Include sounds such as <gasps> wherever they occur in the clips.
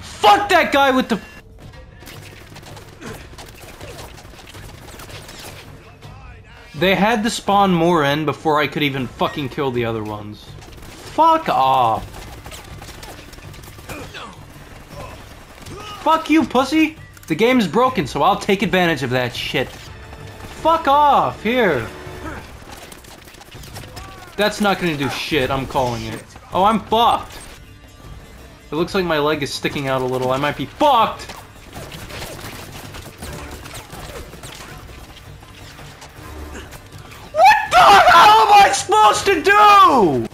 Fuck that guy with the... They had to spawn more in before I could even fucking kill the other ones. Fuck off. Fuck you, pussy! The game's broken, so I'll take advantage of that shit. Fuck off, here. That's not gonna do shit, I'm calling it. Oh, I'm fucked! It looks like my leg is sticking out a little. I might be fucked! What the hell am I supposed to do?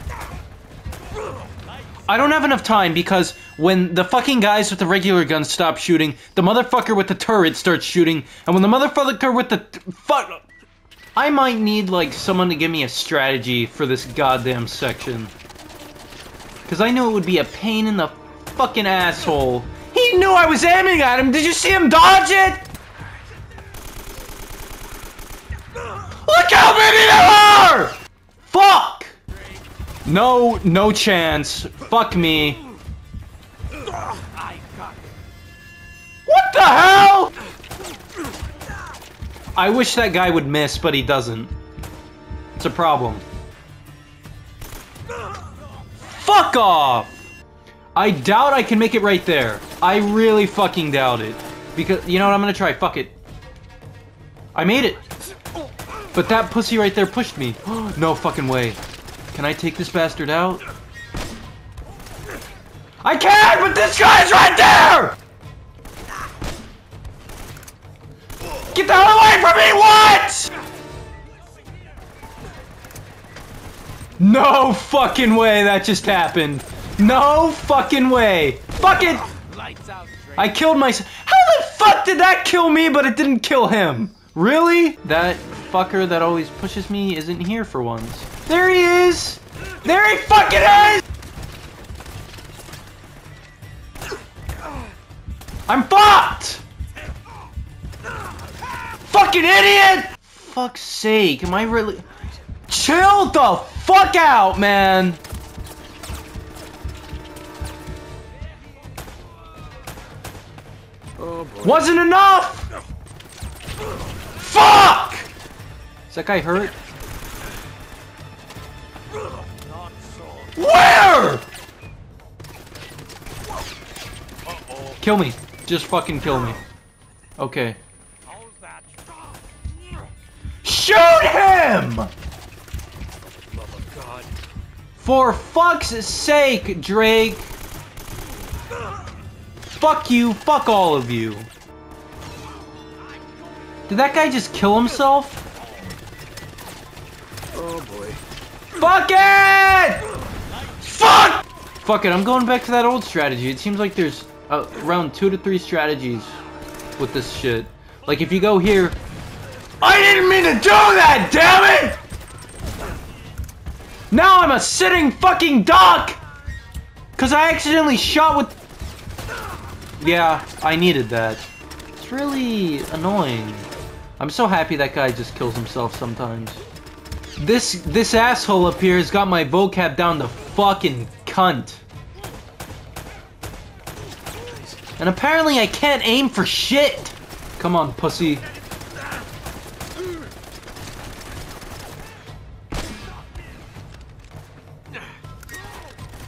I don't have enough time because when the fucking guys with the regular guns stop shooting, the motherfucker with the turret starts shooting, and when the motherfucker with the fuck, I might need like someone to give me a strategy for this goddamn section. Cause I knew it would be a pain in the fucking asshole. He knew I was aiming at him. Did you see him dodge it? Look how many there are! Fuck! No, no chance. Fuck me. What the hell? I wish that guy would miss, but he doesn't. It's a problem. Fuck off! I doubt I can make it right there. I really fucking doubt it. Because, you know what, I'm gonna try, fuck it. I made it! But that pussy right there pushed me. <gasps> no fucking way. Can I take this bastard out? I can, but this guy's right there! Get the hell away from me, what? No fucking way that just happened. No fucking way. Fuck it! I killed myself. How the fuck did that kill me but it didn't kill him? Really? That fucker that always pushes me isn't here for once. There he is! There he fucking is! I'm fucked! Fucking idiot! Fuck's sake, am I really... Chill the fuck out, man! Oh. Wasn't enough! Fuck! Is that guy hurt? Where? Kill me. Just fucking kill me. Okay. Shoot him! For fuck's sake, Drake! Fuck you, fuck all of you. Did that guy just kill himself? Oh boy. Fuck it! Fuck! Fuck it, I'm going back to that old strategy. It seems like there's uh, around two to three strategies with this shit. Like if you go here... I didn't mean to do that, damn it! Now I'm a sitting fucking duck! Cause I accidentally shot with... Yeah, I needed that. It's really annoying. I'm so happy that guy just kills himself sometimes. This this asshole up here has got my vocab down to fucking cunt. And apparently I can't aim for shit! Come on, pussy.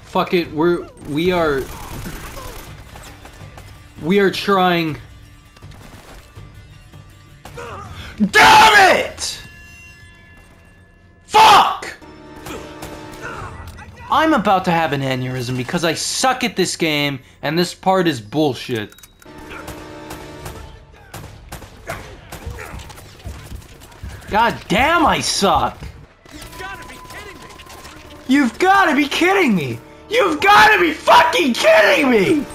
Fuck it, we're we are we are trying Damn it! Fuck! I'm about to have an aneurysm because I suck at this game and this part is bullshit. God damn, I suck! You've gotta be kidding me! You've gotta be fucking kidding me!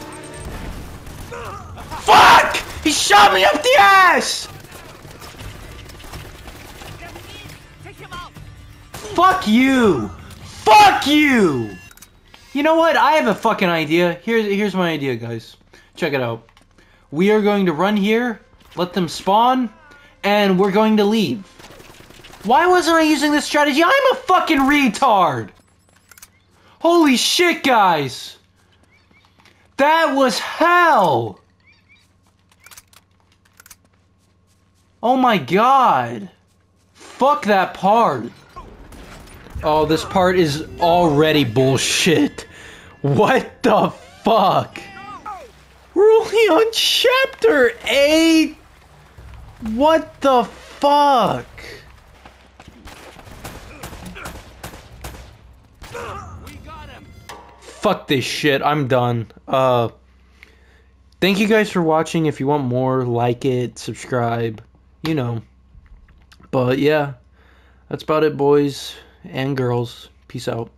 Fuck! He shot me up the ass! Fuck you! Fuck you! You know what? I have a fucking idea. Here's here's my idea, guys. Check it out. We are going to run here, let them spawn, and we're going to leave. Why wasn't I using this strategy? I'm a fucking retard! Holy shit, guys! That was hell! Oh my god! Fuck that part! Oh, this part is already bullshit. What the fuck? We're only on chapter 8! What the fuck? Fuck this shit. I'm done. Uh Thank you guys for watching. If you want more, like it, subscribe, you know. But yeah. That's about it, boys and girls. Peace out.